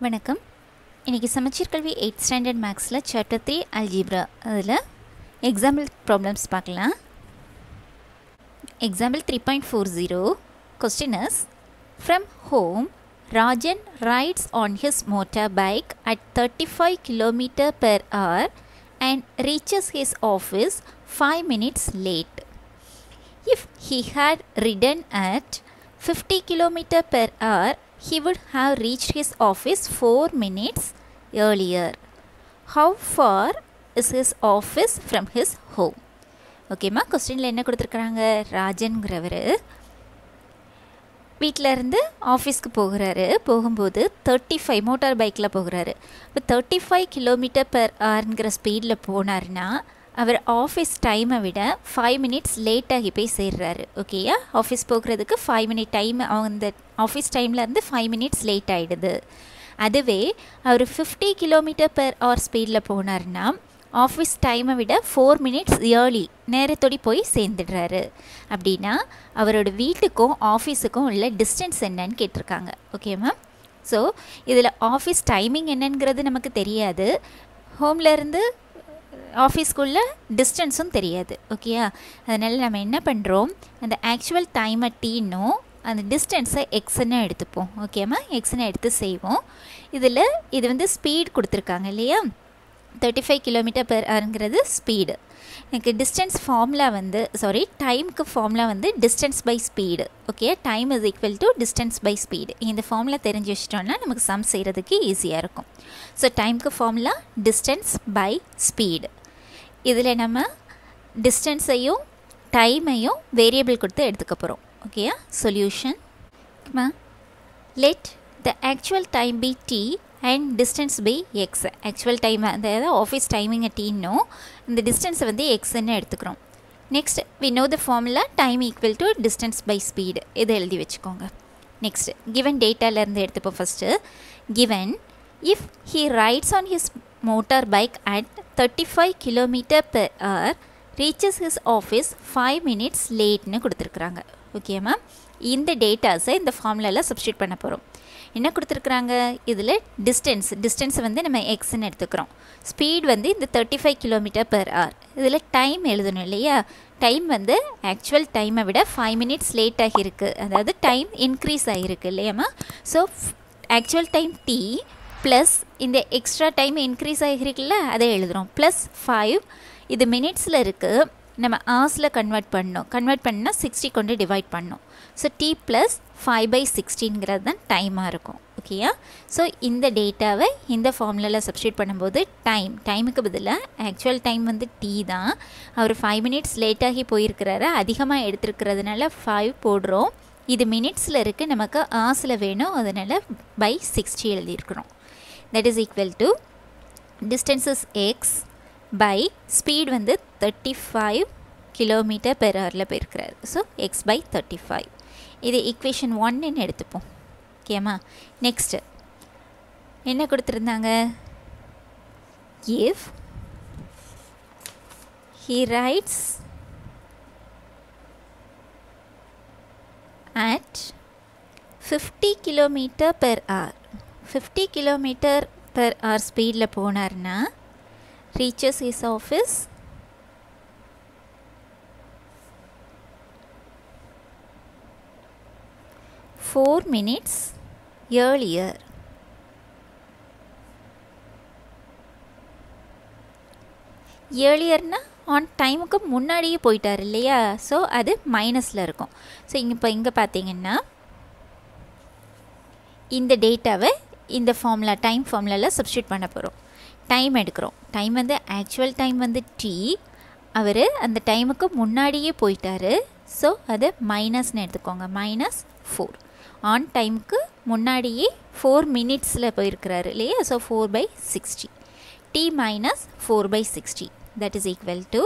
வணக்கம் இன்றைக்கி சமச்சீர் கல்வி எயிட் ஸ்டாண்டர்ட் மேக்ஸில் சாப்டர் த்ரீ அல்ஜிப்ரா அதில் எக்ஸாம்பிள் ப்ராப்ளம்ஸ் பார்க்கலாம் example three point four zero question is from home Rajan rides on his motor bike at thirty five kilometre per hour and reaches his office five minutes late if he had ridden at fifty kilometre per hour he would have reached his office 4 minutes earlier. How far is his office from his home? ஓகேம்மா கொஸ்டினில் என்ன கொடுத்துருக்குறாங்க ராஜன்கிறவர் வீட்டிலேருந்து ஆஃபீஸ்க்கு போகிறாரு போகும்போது thirty five motor பைக்கில் போகிறாரு இப்போ தேர்ட்டி ஃபைவ் கிலோமீட்டர் பர் ஹார்ங்கிற ஸ்பீடில் போனார்னா அவர் ஆஃபீஸ் டைமை விட ஃபைவ் மினிட்ஸ் லேட்டாகி போய் சேர்றாரு. ஓகேயா ஆஃபீஸ் போகிறதுக்கு ஃபைவ் மினிட் டைம் அந்த ஆஃபீஸ் டைம்லேருந்து ஃபைவ் மினிட்ஸ் லேட் ஆகிடுது அதுவே அவர் ஃபிஃப்டி கிலோமீட்டர் பெர் ஹவர் ஸ்பீடில் போனார்னா ஆஃபீஸ் டைமை விட ஃபோர் மினிட்ஸ் ஏர்லி நேரத்தோடி போய் சேர்ந்துடுறாரு. அப்படின்னா அவரோட வீட்டுக்கும் ஆஃபீஸுக்கும் உள்ள டிஸ்டன்ஸ் என்னன்னு கேட்டிருக்காங்க. ஓகே மேம் ஸோ இதில் ஆஃபீஸ் டைமிங் என்னங்கிறது நமக்கு தெரியாது. ஹோம்லேருந்து ஆஃபீஸ்க்குள்ளே டிஸ்டன்ஸும் தெரியாது ஓகேயா அதனால் நம்ம என்ன பண்ணுறோம் அந்த ஆக்சுவல் டைமை டீன்னும் அந்த டிஸ்டன்ஸை எக்ஸ்ன்னு எடுத்துப்போம் ஓகேம்மா எக்ஸ்ன்னு எடுத்து செய்வோம். இதில் இது வந்து ஸ்பீட் கொடுத்துருக்காங்க இல்லையா? தேர்ட்டி ஃபைவ் கிலோமீட்டர் பெர்ங்கிறது ஸ்பீடு எனக்கு டிஸ்டன்ஸ் ஃபார்முலா வந்து சாரி டைமுக்கு ஃபார்முலா வந்து distance by speed okay time is equal to distance by speed இந்த ஃபார்முலா தெரிஞ்சு வச்சிட்டோன்னா நமக்கு சம் செய்கிறதுக்கு ஈஸியாக இருக்கும். ஸோ டைமுக்கு ஃபார்முலா டிஸ்டன்ஸ் பை ஸ்பீடு இதில் நம்ம டிஸ்டன்ஸையும் டைமையும் வேரியபிள் கொடுத்து எடுத்துக்க போகிறோம் ஓகேயா solution let the actual time be T and distance by X actual time அதாவது ஆஃபீஸ் டைமிங்கை டீன்னோ இந்த டிஸ்டன்ஸை வந்து எக்ஸ்ன்னு எடுத்துக்கிறோம். Next we know the formula time equal to distance by speed இதை எழுதி வச்சுக்கோங்க. நெக்ஸ்ட் கிவன் டேட்டாலேருந்து எடுத்துப்போம் first given if he rides on his motor bike at thirty five kilometre per hour reaches his office five minutes லேட்னு கொடுத்துருக்குறாங்க. Okay ma'am இந்த டேட்டாஸை இந்த ஃபார்முலாவில் substitute பண்ண போகிறோம் என்ன கொடுத்துருக்குறாங்க? இதில் டிஸ்டன்ஸ் டிஸ்டன்ஸ் வந்து நம்ம எக்ஸ்ன்னு எடுத்துக்கிறோம். ஸ்பீட் வந்து இந்த thirty five kilometre per hour இதில் டைம் எழுதணும் இல்லையா? டைம் வந்து ஆக்சுவல் டைமை விட ஃபைவ் மினிட்ஸ் லேட் ஆகியிருக்கு. அதாவது டைம் இன்க்ரீஸ் ஆகிருக்கு இல்லையாம்மா so actual time T plus இந்த எக்ஸ்ட்ரா டைம் இன்க்ரீஸ் ஆகிருக்குல்ல அதை எழுதுகிறோம் ப்ளஸ் ஃபைவ் இது மினிட்ஸில் இருக்குது நம்ம ஆர்ஸில் கன்வெர்ட் பண்ணோம். கன்வெர்ட் பண்ணால் சிக்ஸ்டி கொண்டு டிவைட் பண்ணோம். So T plus five by சிக்ஸ்டின்கிறது தான் டைமாக இருக்கும். ஓகேயா ஸோ இந்த டேட்டாவை இந்த ஃபார்முலாவில் சப்ஸ்டியூட் பண்ணும்போது டைம் டைமுக்கு பதிலாக ஆக்சுவல் டைம் வந்து டி தான். அவர் ஃபைவ் மினிட்ஸ் லேட்டாகி போயிருக்கிறாரு. அதிகமாக எடுத்துருக்கிறதுனால ஃபைவ் போடுறோம். இது மினிட்ஸில் இருக்குது நமக்கு ஆர்ஸில் வேணும். அதனால் by sixty எழுதியிருக்கிறோம். That is equal to distance is X by speed வந்து தேர்ட்டி ஃபைவ் கிலோமீட்டர் பெர் ஹவரில் போயிருக்கிறார். So X by thirty five இது ஈக்குவேஷன் ஒன்னுன்னு எடுத்துப்போம். ஓகேம்மா நெக்ஸ்ட்டு என்ன கொடுத்துருந்தாங்க? If he rides at fifty kilometre per hour fifty kilometre per hour ஸ்பீடில் போனார்னா reaches his office. Four minutes earlier. ஏர்லியர்னா ஆன் டைமுக்கு முன்னாடியே போயிட்டார் இல்லையா ஸோ அது மைனஸில் இருக்கும் ஸோ இங்கே இப்போ இங்கே பார்த்தீங்கன்னா இந்த டேட்டாவை இந்த ஃபார்முலா டைம் ஃபார்முலாவில் சப்ஸ்டியூட் பண்ண போகிறோம் டைம் எடுக்கிறோம். டைம் வந்து ஆக்சுவல் டைம் வந்து டி அவர் அந்த டைமுக்கு முன்னாடியே போயிட்டார். ஸோ அது மைனஸ்னு எடுத்துக்கோங்க. மைனஸ் ஃபோர் ஆன் டைமுக்கு முன்னாடியே ஃபோர் மினிட்ஸில் போயிருக்கிறாரு இல்லையா? So four by sixty T minus four by sixty that is equal to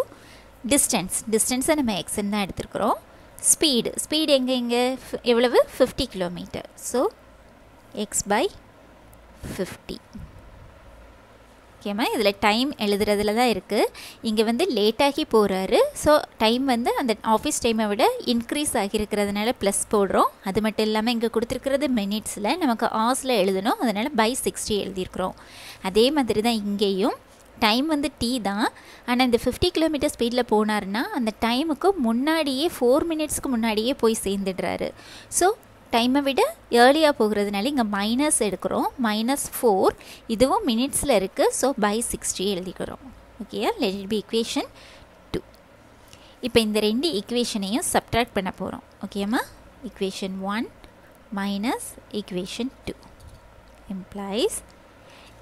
distance டிஸ்டன்ஸை நம்ம எக்ஸ்ன்னு தான் எடுத்துருக்குறோம். ஸ்பீடு ஸ்பீடு எங்கே எங்கே? எவ்வளவு? Fifty kilometre so X by fifty ஓகேம்மா இதில் டைம் எழுதுறதுல தான் இருக்குது இங்கே வந்து லேட்டாகி போகிறாரு ஸோ டைம் வந்து அந்த ஆஃபீஸ் டைமை விட இன்க்ரீஸ் ஆகியிருக்கிறதுனால ப்ளஸ் போடுறோம். அது மட்டும் இல்லாமல் இங்கே கொடுத்துருக்கிறது மினிட்ஸில் நமக்கு ஆர்ஸில் எழுதணும். அதனால் பை சிக்ஸ்டி எழுதியிருக்கிறோம். அதே மாதிரி தான் இங்கேயும். டைம் வந்து டீ தான். ஆனால் இந்த ஃபிஃப்டி கிலோமீட்டர் ஸ்பீடில் போனார்னா அந்த டைமுக்கு முன்னாடியே ஃபோர் மினிட்ஸ்க்கு முன்னாடியே போய் சேர்ந்துடுறாரு. ஸோ டைமை விட ஏர்லியாக போகிறதுனால இங்கே மைனஸ் எடுக்கிறோம். மைனஸ் ஃபோர் இதுவும் மினிட்ஸில் இருக்குது ஸோ பை சிக்ஸ்டி எழுதிக்கிறோம். Okay let it be equation two இப்போ இந்த ரெண்டு இக்குவேஷனையும் சப்ட்ராக்ட் பண்ண போகிறோம் ஓகேம்மா equation one minus equation two implies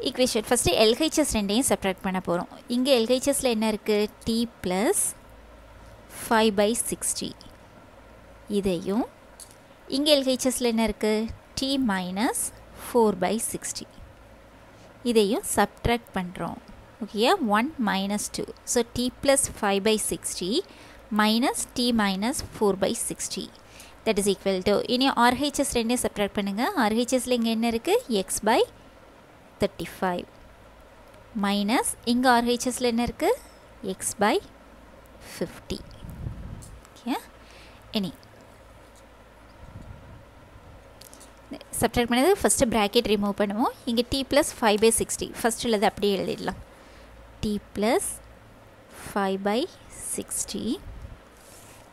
equation first LHS ரெண்டையும் சப்ராக்ட் பண்ண போகிறோம் இங்கே எல்ஹெச்எஸில் என்ன இருக்குது T plus five by sixty இதையும் இங்கே எல்ஹெச்எஸில் என்ன இருக்குது T minus four by sixty இதையும் சப்ட்ராக்ட் பண்ணுறோம் ஓகேயா one minus two so T plus five by sixty minus T minus four by sixty that is equal to இனி ஆர்ஹெச்எஸ் ரெண்டே சப்ட்ராக்ட் பண்ணுங்கள் ஆர்ஹெச்எஸில் இங்கே என்ன இருக்குது X by thirty five minus இங்கே ஆர்ஹெச்எஸில் என்ன இருக்குது எக்ஸ் பை ஃபிஃப்டி ஓகே இனி சப்ட்ராக்ட் பண்ணது ஃபஸ்ட்டு ப்ராக்கெட் ரிமூவ் பண்ணுவோம் இங்கே T plus five by sixty first உள்ளது அப்படியே எழுதிடலாம். T plus five by sixty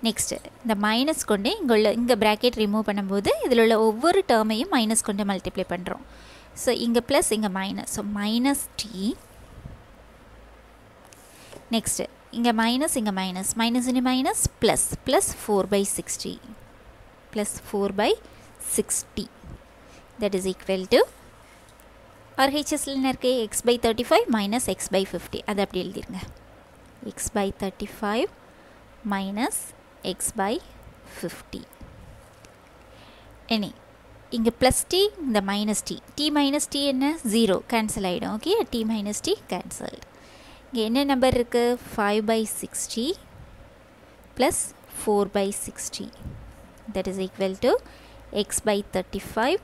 next இந்த மைனஸ் கொண்டு இங்கே உள்ள இங்கே ப்ராக்கெட் ரிமூவ் பண்ணும்போது இதில் உள்ள ஒவ்வொரு டேர்மையும் மைனஸ் கொண்டு மல்டிப்ளை பண்ணுறோம் ஸோ இங்கே ப்ளஸ் இங்கே minus so minus T next இங்கே மைனஸ் இங்கே மைனஸ் மைனஸ் இனி minus plus plus four by sixty plus four by sixty that is equal to ஆர்ஹெச்எஸ்ல என்ன இருக்குது X by thirty five minus X by fifty அதை அப்படி எழுதிருங்க. X by thirty five minus X by fifty any இங்கே plus T இந்த minus T T minus T என்ன? Zero cancel ஆகிடும் okay T minus T cancelled இங்கே என்ன number இருக்குது five by sixty plus four by sixty that is equal to X by thirty five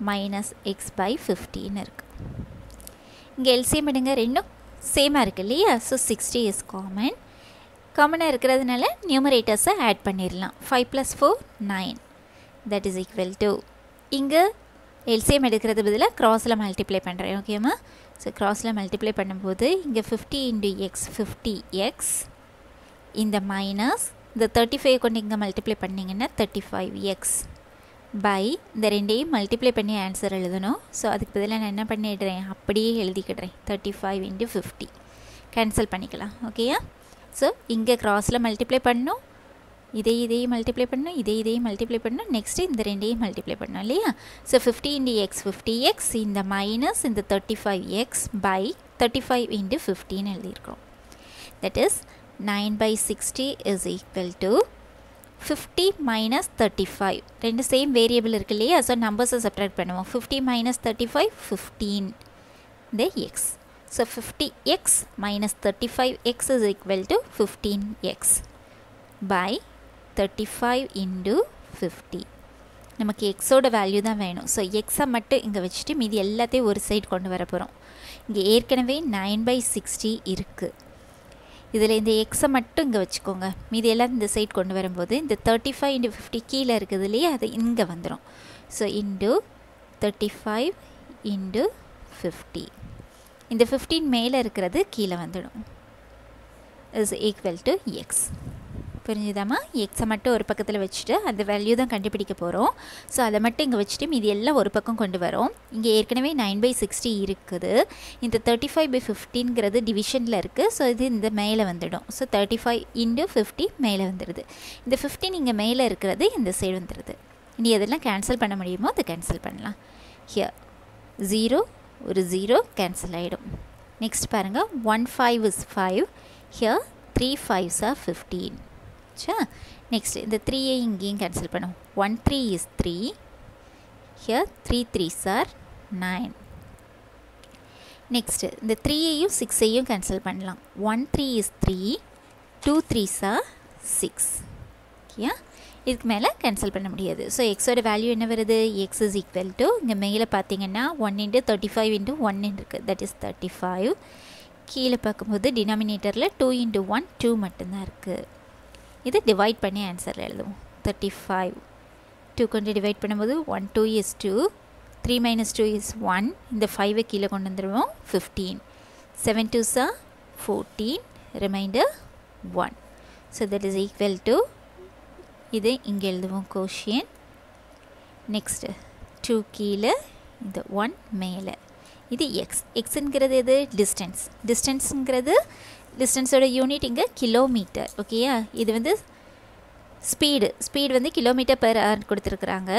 minus X by ஃபிஃப்டின்னு இருக்குது இங்கே LCM எடுங்க ரெண்டும் சேமாக இருக்குது இல்லையா? ஸோ சிக்ஸ்டி இஸ் காமன் காமனாக இருக்கிறதுனால நியூமரேட்டர்ஸை ஆட் பண்ணிடலாம் five plus four nine that is equal to இங்கே எல்சிஎம் எடுக்கிறது பதிலாக க்ராஸில் மல்டிப்ளை பண்ணுறேன் ஓகேம்மா ஸோ க்ராஸில் மல்டிப்ளை பண்ணும்போது இங்கே fifty into X fifty X இந்த மைனஸ் இந்த தேர்ட்டி ஃபைவ் கொண்டு இங்கே மல்டிப்ளை பண்ணிங்கன்னா தேர்ட்டி ஃபைவ் எக்ஸ் பை இந்த ரெண்டையும் மல்டிப்ளை பண்ணி ஆன்சர் எழுதணும். ஸோ அதுக்கு பதிலாக நான் என்ன பண்ணிடுறேன்? அப்படியே எழுதிக்கிடுறேன். Thirty five into fifty cancel பண்ணிக்கலாம் ஓகேயா ஸோ இங்கே க்ராஸில் மல்டிப்ளை பண்ணணும் இதே இதையும் மல்டிப்ளை பண்ணணும் இதே இதையும் மல்டிப்ளை பண்ணணும் நெக்ஸ்ட்டு இந்த ரெண்டையும் மல்டிப்ளை பண்ணணும் இல்லையா? So fifty into X fifty X இந்த மைனஸ் இந்த thirty five X by thirty five into ஃபிஃப்டின்னு எழுதியிருக்கோம் that is nine by sixty is equal to fifty minus thirty five ரெண்டு சேம் வேரியபிள் இருக்கு இல்லையா? ஸோ நம்பர்ஸை சப்ராக்ட் பண்ணுவோம். Fifty minus thirty five fifteen the X so fifty X minus thirty five X is equal to fifteen X by thirty five into fifty நமக்கு எக்ஸோட value தான் வேணும். So எக்ஸை மட்டும் இங்கே வச்சுட்டு மீதி எல்லாத்தையும் ஒரு சைடு கொண்டு வர போகிறோம் இங்கே ஏற்கனவே நைன் பை சிக்ஸ்டி இருக்குது இதில் இந்த எக்ஸை மட்டும் இங்கே வச்சுக்கோங்க. மீதி எல்லாம் இந்த சைட் கொண்டு வரும்போது இந்த தேர்ட்டி ஃபைவ் இன்டு ஃபிஃப்டி கீழே இருக்குது அது இங்கே வந்துடும் so into thirty five into fifty இந்த ஃபிஃப்டின் மேலே இருக்கிறது கீழே வந்துடும். இஸ் ஈக்குவல் டு எக்ஸ் புரிஞ்சுதாம்மா? எக்ஸை மட்டும் ஒரு பக்கத்தில் வச்சுட்டு அந்த வேல்யூ தான் கண்டுபிடிக்க போகிறோம் ஸோ அதை மட்டும் இங்கே வச்சுட்டு மீதி எல்லாம் ஒரு பக்கம் கொண்டு வரோம். இங்கே ஏற்கனவே நைன் பை சிக்ஸ்டி இருக்குது. இந்த தேர்ட்டி ஃபைவ் பை ஃபிஃப்டின்ங்கிறது டிவிஷனில் இருக்குது ஸோ இது இந்த மேலே வந்துடும். So thirty five into fifty மேலே வந்துடுது இந்த ஃபிஃப்டின் இங்கே மேலே இருக்கிறது இந்த சைடு வந்துடுது இனி எதெல்லாம் கேன்சல் பண்ண முடியுமோ அதை கேன்சல் பண்ணலாம். ஹியர் ஜீரோ ஒரு ஜீரோ கேன்சல் ஆகிடும் நெக்ஸ்ட் பாருங்கள் one five is five here three fives are fifteen ஆச்சா நெக்ஸ்ட் இந்த த்ரீயை இங்கேயும் கேன்சல் பண்ணும். One three is three here three threes are nine next இந்த த்ரீயையும் சிக்ஸையும் கேன்சல் பண்ணலாம். One three is three two threes are six ஓகேயா இதுக்கு மேலே கேன்சல் பண்ண முடியாது. ஸோ எக்ஸோட வேல்யூ என்ன வருது? எக்ஸ் இஸ் ஈக்குவல் டு இங்கே மேலே பார்த்தீங்கன்னா one into thirty five into one இருக்குது தட் இஸ் தேர்ட்டி ஃபைவ் கீழே பார்க்கும்போது டினாமினேட்டரில் டூ இன்ட்டு ஒன் டூ மட்டும்தான் இருக்குது இது டிவைட் பண்ணி ஆன்சர் எழுதுவோம். தேர்ட்டி ஃபைவ் டூ கொண்டு டிவைட் பண்ணும்போது one two is two three minus two is one இந்த ஃபைவை கீழே கொண்டு வந்துடுவோம் fifteen seven twos are fourteen remainder one so that is equal to இது இங்கே எழுதுவோம் கோஷியன் நெக்ஸ்ட்டு டூ கீழே இந்த ஒன் மேலே. இது எக்ஸ் எக்ஸுங்கிறது எது? டிஸ்டன்ஸ் டிஸ்டன்ஸுங்கிறது டிஸ்டன்ஸோட யூனிட் இங்கே கிலோமீட்டர் ஓகேயா இது வந்து ஸ்பீடு ஸ்பீடு வந்து கிலோமீட்டர் பெர் ஹவர் கொடுத்துருக்குறாங்க.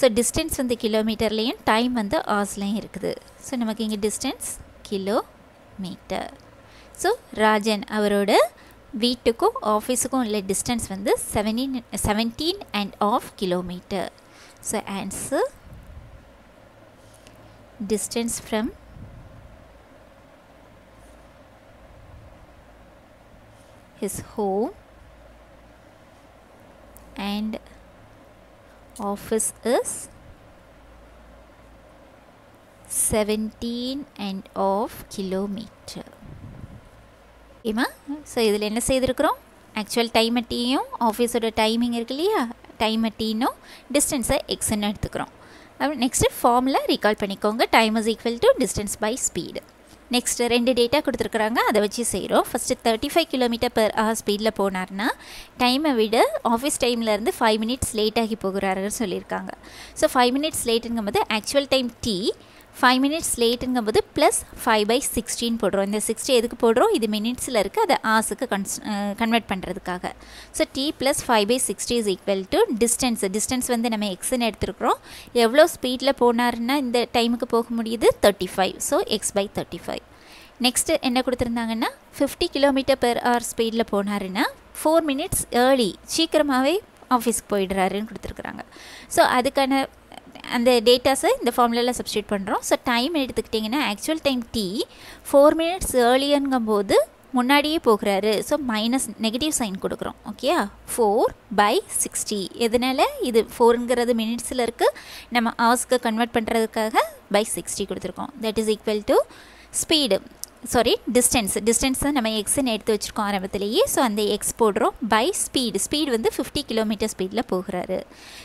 ஸோ டிஸ்டன்ஸ் வந்து கிலோமீட்டர்லேயும் டைம் வந்து ஆஸ்லேயும் இருக்குது. ஸோ நமக்கு இங்கே டிஸ்டன்ஸ் கிலோமீட்டர் ஸோ ராஜன் அவரோட வீட்டுக்கும் ஆஃபீஸுக்கும் உள்ள டிஸ்டன்ஸ் வந்து seventeen seventeen and half kilometre so answer distance from his home and office is 17 and off kilometer. ஓகேமா ஸோ இதில் என்ன செய்திருக்கிறோம்? ஆக்சுவல் டைம் டீயும் ஆஃபீஸோட டைமிங் இருக்கு இல்லையா? டைம் டீனும் டிஸ்டன்ஸை எக்ஸ்ன்னு எடுத்துக்கிறோம். நெக்ஸ்ட்டு ஃபார்மில் ரீகால் பண்ணிக்கோங்க. Time is equal to distance by speed next ரெண்டு டேட்டா கொடுத்துருக்குறாங்க. அதை வச்சு செய்கிறோம் first thirty five kilometre per hour ஸ்பீடில் போனார்னா டைமை விட ஆஃபீஸ் டைம்லேருந்து ஃபைவ் மினிட்ஸ் லேட் ஆகி போகிறாருன்னு சொல்லியிருக்காங்க. So five minutes லேட்டுங்கும்போது actual time T five minutes லேட்டுங்கும்போது plus five by sixteen போடுறோம். இந்த சிக்ஸ்டி எதுக்கு போடுறோம்? இது மினிட்ஸில் இருக்குது அதை ஆஸுக்கு கன்ஸ் கன்வெர்ட் பண்ணுறதுக்காக so T plus five by sixty is equal to distance distance வந்து நம்ம எக்ஸ்ன்னு எடுத்துருக்குறோம். எவ்வளோ ஸ்பீடில் போனாருன்னா இந்த டைமுக்கு போக முடியுது? Thirty five so X by thirty five next என்ன கொடுத்துருந்தாங்கன்னா ஃபிஃப்டி கிலோமீட்டர் பெர் ஹவர் ஸ்பீடில் போனாருன்னா ஃபோர் மினிட்ஸ் ஏர்லி சீக்கிரமாகவே ஆஃபீஸ்க்கு போயிடுறாருன்னு கொடுத்துருக்குறாங்க. ஸோ அதுக்கான அந்த டேட்டாஸை இந்த ஃபார்முலாவில் சப்ஸ்டியூட் பண்ணுறோம் ஸோ டைம் எடுத்துக்கிட்டிங்கன்னா actual time T four minutes ஏர்லியங்கும்போது முன்னாடியே போகிறாரு. ஸோ மைனஸ் நெகட்டிவ் சைன் கொடுக்குறோம். ஓகேயா ஃபோர் பை சிக்ஸ்டி எதனால்? இது ஃபோருங்கிறது மினிட்ஸில் இருக்குது நம்ம ஹவர்ஸ்க்கு கன்வெர்ட் பண்ணுறதுக்காக பை சிக்ஸ்டி கொடுத்துருக்கோம். That is equal to speed sorry distance distance நம்ம எக்ஸ்ன்னு எடுத்து வச்சுருக்கோம் ஆரம்பத்திலேயே. ஸோ அந்த எக்ஸ் போடுறோம் பை ஸ்பீடு ஸ்பீடு வந்து ஃபிஃப்டி கிலோமீட்டர் ஸ்பீடில் போகிறாரு.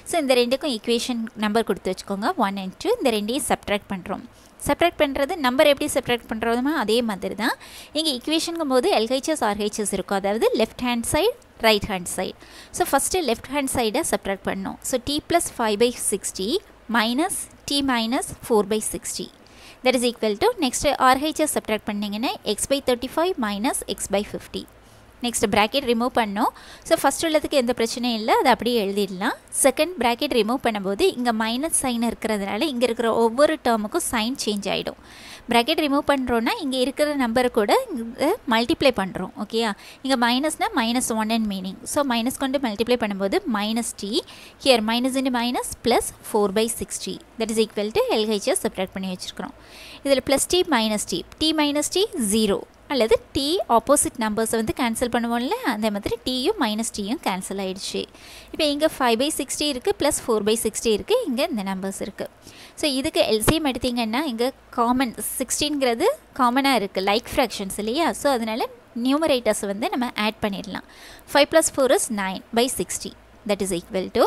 ஸோ இந்த ரெண்டுக்கும் ஈக்குவேஷன் நம்பர் கொடுத்து வச்சுக்கோங்க. ஒன் அண்ட் டூ இந்த ரெண்டையும் சப்ட்ராக்ட் பண்ணுறோம் செப்ரேட் பண்ணுறது நம்பர் எப்படி செப்ரேட் பண்ணுறதுமோ அதே மாதிரி தான் இங்கே ஈக்குவேஷனுங்கும் போது எல்ஹெச்எஸ் ஆர்ஹெச்எஸ் இருக்கும். அதாவது left hand side right hand side so first left hand சைடை செப்ரேட் பண்ணோம். So T plus five by sixty minus T minus four by sixty that is equal to next RHS subtract பண்ணிங்கன்னா X by thirty five minus X by fifty next bracket remove பண்ணோம் so first உள்ளதுக்கு எந்த பிரச்சனையும் இல்லை. அதை அப்படியே எழுதிடலாம். Second bracket remove பண்ணும்போது இங்கே மைனஸ் சைன் இருக்கிறதுனால இங்கே இருக்கிற ஒவ்வொரு டேர்முக்கும் சைன் சேஞ்ச் ஆகிடும் ப்ராக்கெட் ரிமூவ் பண்ணுறோன்னா இங்கே இருக்கிற நம்பரை கூட இங்கே மல்டிப்ளை பண்ணுறோம் ஓகேயா இங்கே மைனஸ்னால் minus one and meaning so minus கொண்டு மல்டிப்ளை பண்ணும்போது minus T here minus into minus plus four by sixty that is equal to LHS separate பண்ணி வச்சுருக்கிறோம். இதில் plus T minus T T minus T zero அல்லது T opposite நம்பர்ஸை வந்து cancel பண்ணுவோம்ல அந்த மாதிரி டியும் மைனஸ் டியும் கேன்சல் ஆகிடுச்சு இப்போ இங்கே ஃபைவ் பை சிக்ஸ்டி இருக்குது ப்ளஸ் ஃபோர் பை சிக்ஸ்டி இருக்குது இங்கே இந்த நம்பர்ஸ் இருக்குது ஸோ இதுக்கு எல்சிஎம் எடுத்திங்கன்னா இங்கே காமன் சிக்ஸ்டீன்கிறது காமனாக இருக்குது லைக் ஃப்ராக்ஷன்ஸ் இல்லையா? ஸோ அதனால் நியூமரேட்டர்ஸ் வந்து நம்ம ஆட் பண்ணிடலாம். Five plus four is nine by sixty that is equal to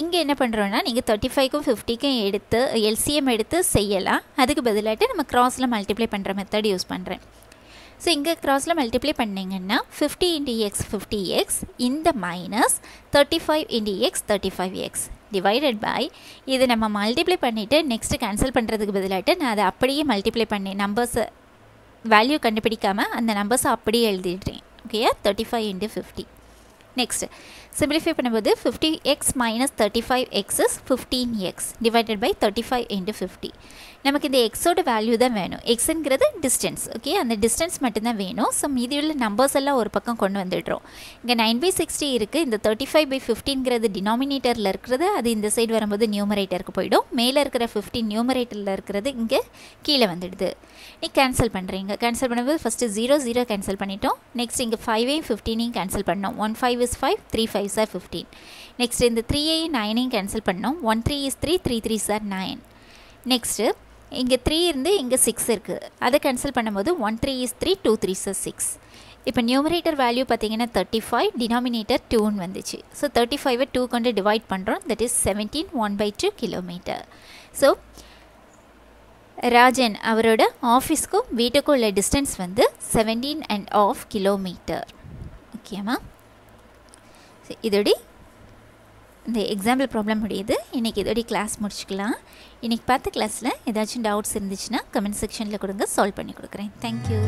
இங்கே என்ன பண்ணுறோன்னா நீங்கள் தேர்ட்டி ஃபைவ்க்கும் ஃபிஃப்டிக்கும் எடுத்து எல்சிஎம் எடுத்து செய்யலாம். அதுக்கு பதிலாகிட்டு நம்ம க்ராஸில் மல்டிப்ளை பண்ணுற மெத்தட் யூஸ் பண்ணுறேன் ஸோ இங்கே க்ராஸில் மல்டிப்ளை பண்ணிங்கன்னா fifty into X fifty X இந்த minus thirty five into X thirty five X divided by இது நம்ம மல்டிப்ளை பண்ணிவிட்டு நெக்ஸ்ட்டு கேன்சல் பண்ணுறதுக்கு பதிலாகிட்டு நான் அதை அப்படியே மல்டிப்ளை பண்ணி நம்பர்ஸை வேல்யூ கண்டுபிடிக்காமல் அந்த நம்பர்ஸை அப்படியே எழுதிடுறேன். ஓகேயா thirty five into fifty next simplify பண்ணும்போது fifty X minus thirty five X is fifteen X divided by thirty five into fifty நமக்கு இந்த எக்ஸோட வேல்யூ தான் வேணும். எக்ஸுங்கிறது டிஸ்டன்ஸ் ஓகே அந்த டிஸ்டன்ஸ் மட்டும்தான் வேணும். ஸோ மீதியுள்ள நம்பர்ஸ் எல்லாம் ஒரு பக்கம் கொண்டு வந்துடுறோம். இங்கே நைன் பை சிக்ஸ்டி இருக்குது இந்த தேர்ட்டி ஃபைவ் பை ஃபிஃப்டின்கிறது டினாமினேட்டரில் இருக்கிறது. அது இந்த சைடு வரும்போது நியூமரேட்டருக்கு போயிடும். மேலே இருக்கிற ஃபிஃப்டின் நியூமரேட்டரில் இருக்கிறது இங்கே கீழே வந்துடுது. நீ கேன்சல் பண்ணுறீங்க கேன்சல் பண்ணும்போது ஃபஸ்ட்டு ஜீரோ ஜீரோ கேன்சல் பண்ணிட்டோம். நெக்ஸ்ட் இங்கே ஃபைவையும் ஃபிஃப்டீனையும் கேன்சல் பண்ணோம். One five is five three five five are fifteen next இந்த த்ரீயையும் நைனையும் கேன்சல் பண்ணோம். One three is three three three are nine next இங்கே த்ரீ இருந்து இங்கே சிக்ஸ் இருக்குது அதை கேன்சல் பண்ணும்போது one three is three two three are six இப்போ நியூமரேட்டர் வேல்யூ பார்த்தீங்கன்னா தேர்ட்டி ஃபைவ் டினாமினேட்டர் டூன்னு வந்துச்சு. ஸோ தேர்ட்டி ஃபைவை டூ கொண்டு டிவைட் பண்ணுறோம் that is seventeen one by two kilometre so Rajan அவரோட ஆஃபீஸ்க்கும் வீட்டுக்கும் உள்ள டிஸ்டன்ஸ் வந்து செவன்டீன் அண்ட் ஆஃப் கிலோமீட்டர் ஓகேம்மா இதோடி இந்த எக்ஸாம்பிள் ப்ராப்ளம் முடியுது. இன்றைக்கி இதோட கிளாஸ் முடிச்சுக்கலாம். இன்றைக்கி பார்த்த கிளாஸில் ஏதாச்சும் டவுட்ஸ் இருந்துச்சுன்னா கமெண்ட் செக்ஷனில் கொடுங்க. சால்வ் பண்ணி கொடுக்குறேன். தேங்க்யூ